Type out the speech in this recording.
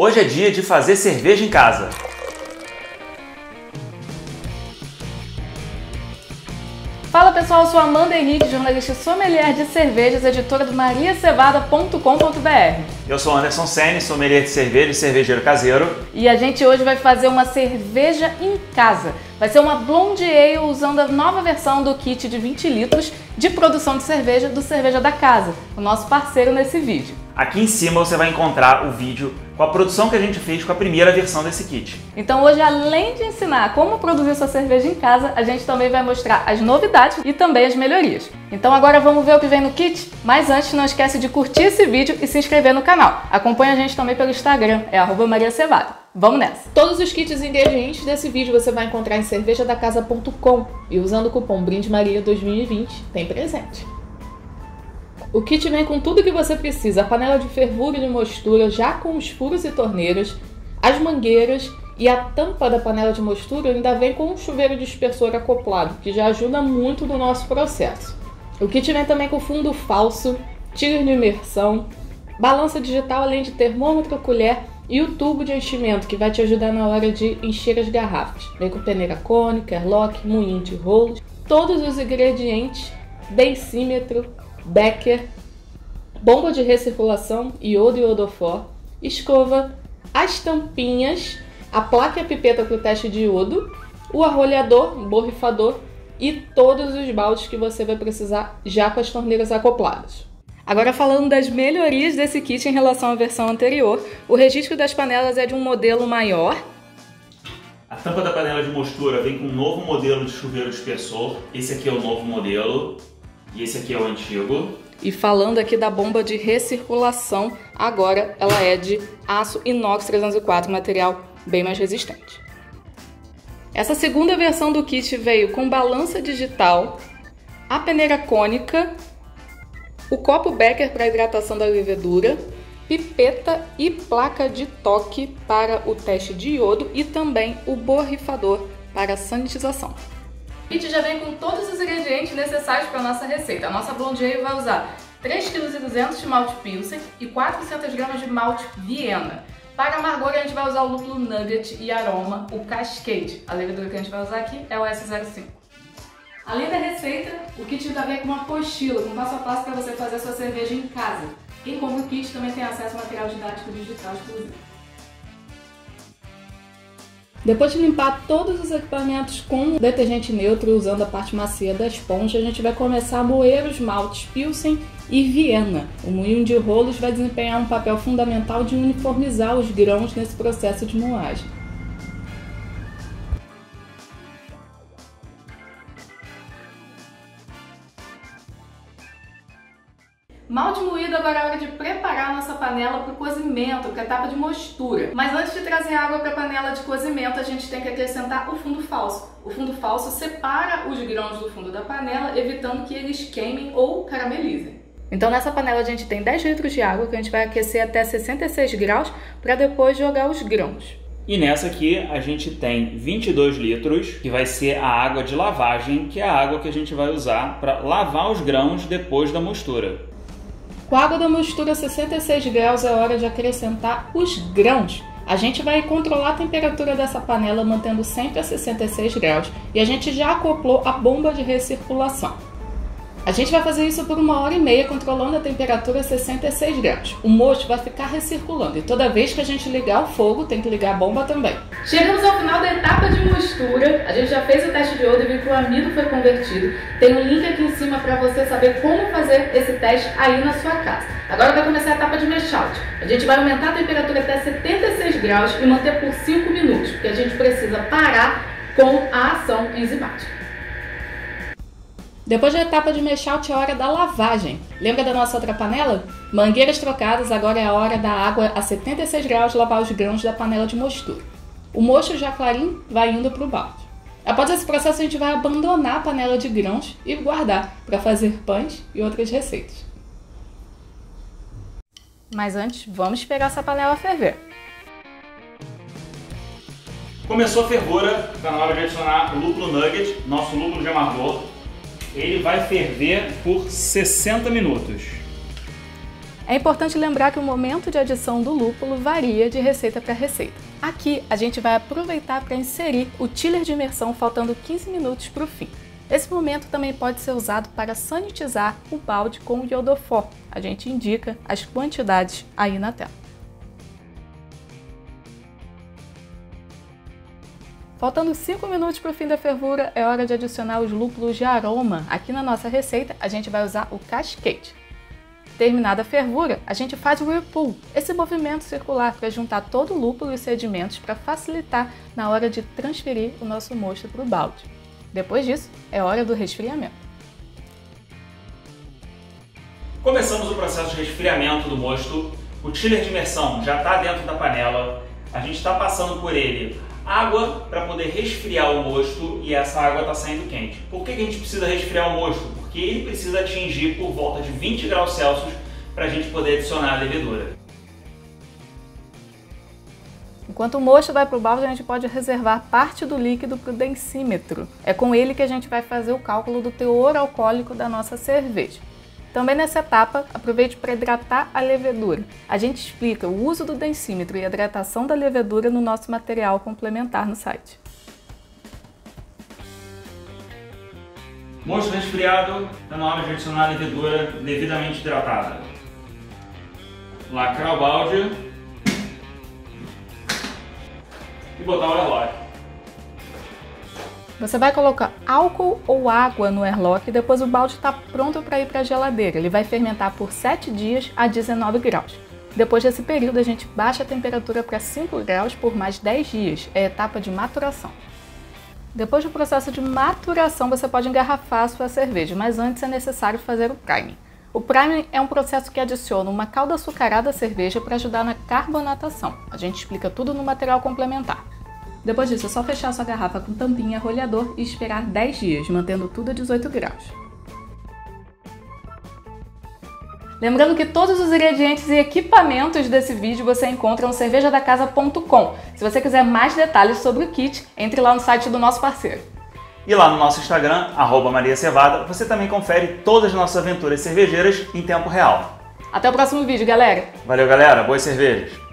Hoje é dia de fazer cerveja em casa. Fala pessoal, eu sou Amanda Henrique, jornalista sommelier de cervejas, editora do mariacevada.com.br. Eu sou Anderson Senni, sommelier de cerveja e cervejeiro caseiro. E a gente hoje vai fazer uma cerveja em casa. Vai ser uma blonde ale usando a nova versão do kit de 20 litros de produção de cerveja do Cerveja da Casa, o nosso parceiro nesse vídeo. Aqui em cima você vai encontrar o vídeo com a produção que a gente fez com a primeira versão desse kit. Então hoje, além de ensinar como produzir sua cerveja em casa, a gente também vai mostrar as novidades e também as melhorias. Então agora vamos ver o que vem no kit? Mas antes, não esquece de curtir esse vídeo e se inscrever no canal. Acompanhe a gente também pelo Instagram, é mariacevada. Vamos nessa! Todos os kits e ingredientes desse vídeo você vai encontrar em cervejadacasa.com e usando o cupom BRINDEMARIA 2020 tem presente. O kit vem com tudo que você precisa: a panela de fervura e de mostura, já com os furos e torneiras, as mangueiras e a tampa da panela de mostura ainda vem com um chuveiro dispersor acoplado, que já ajuda muito no nosso processo. O kit vem também com fundo falso, tiro de imersão, balança digital, além de termômetro, colher e o tubo de enchimento que vai te ajudar na hora de encher as garrafas. Vem com peneira cônica, airlock, moinho de rolos, todos os ingredientes, densímetro, Becker, bomba de recirculação, iodo e iodofor, escova, as tampinhas, a placa e a pipeta para o teste de iodo, o arrolhador, borrifador e todos os baldes que você vai precisar já com as torneiras acopladas. Agora falando das melhorias desse kit em relação à versão anterior, o registro das panelas é de um modelo maior. A tampa da panela de mostura vem com um novo modelo de chuveiro de espessor. Esse aqui é o novo modelo. E esse aqui é o antigo. E falando aqui da bomba de recirculação, agora ela é de aço inox 304, material bem mais resistente. Essa segunda versão do kit veio com balança digital, a peneira cônica, o copo Becker para hidratação da levedura, pipeta e placa de toque para o teste de iodo e também o borrifador para sanitização. O kit já vem com todos os ingredientes necessários para a nossa receita. A nossa blonde ale vai usar 3,2 kg de malte Pilsen e 400 gramas de malte Viena. Para amargor, a gente vai usar o lúpulo Nugget e aroma, o Cascade. A levedura que a gente vai usar aqui é o S05. Além da receita, o kit ainda vem com uma apostila, com passo a passo para você fazer a sua cerveja em casa. Quem compra o kit também tem acesso a material didático digital exclusivo. Depois de limpar todos os equipamentos com detergente neutro usando a parte macia da esponja, a gente vai começar a moer os maltes Pilsen e Viena. O moinho de rolos vai desempenhar um papel fundamental de uniformizar os grãos nesse processo de moagem. Malte moído, agora é hora de preparar nossa panela para o cozimento, para a etapa de mostura. Mas antes de trazer água para a panela de cozimento, a gente tem que acrescentar o fundo falso. O fundo falso separa os grãos do fundo da panela, evitando que eles queimem ou caramelizem. Então nessa panela a gente tem 10 litros de água que a gente vai aquecer até 66 graus para depois jogar os grãos. E nessa aqui a gente tem 22 litros, que vai ser a água de lavagem, que é a água que a gente vai usar para lavar os grãos depois da mostura. Com a água da mistura 66 graus é hora de acrescentar os grãos. A gente vai controlar a temperatura dessa panela mantendo sempre a 66 graus e a gente já acoplou a bomba de recirculação. A gente vai fazer isso por uma hora e meia, controlando a temperatura a 66 graus. O mosto vai ficar recirculando e toda vez que a gente ligar o fogo, tem que ligar a bomba também. Chegamos ao final da etapa de mistura. A gente já fez o teste de iodo e viu que o amido foi convertido. Tem um link aqui em cima para você saber como fazer esse teste aí na sua casa. Agora vai começar a etapa de out. A gente vai aumentar a temperatura até 76 graus e manter por 5 minutos, porque a gente precisa parar com a ação enzimática. Depois da etapa de mash-out é a hora da lavagem. Lembra da nossa outra panela? Mangueiras trocadas, agora é a hora da água a 76 graus lavar os grãos da panela de mostura. O mocho já clarinho vai indo para o balde. Após esse processo, a gente vai abandonar a panela de grãos e guardar para fazer pães e outras receitas. Mas antes, vamos esperar essa panela ferver. Começou a fervura, está na hora de adicionar o lúpulo nugget, nosso lúpulo de amargor ele vai ferver por 60 minutos. É importante lembrar que o momento de adição do lúpulo varia de receita para receita. Aqui a gente vai aproveitar para inserir o chiller de imersão faltando 15 minutos para o fim. Esse momento também pode ser usado para sanitizar o balde com iodofor. A gente indica as quantidades aí na tela. Faltando 5 minutos para o fim da fervura, é hora de adicionar os lúpulos de aroma. Aqui na nossa receita, a gente vai usar o Cascade. Terminada a fervura, a gente faz o whirlpool, esse movimento circular para juntar todo o lúpulo e sedimentos para facilitar na hora de transferir o nosso mosto para o balde. Depois disso, é hora do resfriamento. Começamos o processo de resfriamento do mosto. O chiller de imersão já está dentro da panela. A gente está passando por ele água para poder resfriar o mosto e essa água está saindo quente. Por que, a gente precisa resfriar o mosto? Porque ele precisa atingir por volta de 20 graus Celsius para a gente poder adicionar a levedura. Enquanto o mosto vai para o balde, a gente pode reservar parte do líquido para o densímetro. É com ele que a gente vai fazer o cálculo do teor alcoólico da nossa cerveja. Também nessa etapa, aproveite para hidratar a levedura. A gente explica o uso do densímetro e a hidratação da levedura no nosso material complementar no site. Mosto resfriado, está na hora de adicionar a levedura devidamente hidratada. Lacrar o balde e botar o airlock. Você vai colocar álcool ou água no airlock e depois o balde está pronto para ir para a geladeira. Ele vai fermentar por 7 dias a 19 graus. Depois desse período, a gente baixa a temperatura para 5 graus por mais 10 dias. É a etapa de maturação. Depois do processo de maturação, você pode engarrafar a sua cerveja, mas antes é necessário fazer o priming. O priming é um processo que adiciona uma calda açucarada à cerveja para ajudar na carbonatação. A gente explica tudo no material complementar. Depois disso, é só fechar sua garrafa com tampinha, rolhador e esperar 10 dias, mantendo tudo a 18 graus. Lembrando que todos os ingredientes e equipamentos desse vídeo você encontra no cervejadacasa.com. Se você quiser mais detalhes sobre o kit, entre lá no site do nosso parceiro. E lá no nosso Instagram, Maria Cevada, você também confere todas as nossas aventuras cervejeiras em tempo real. Até o próximo vídeo, galera! Valeu, galera! Boas cervejas!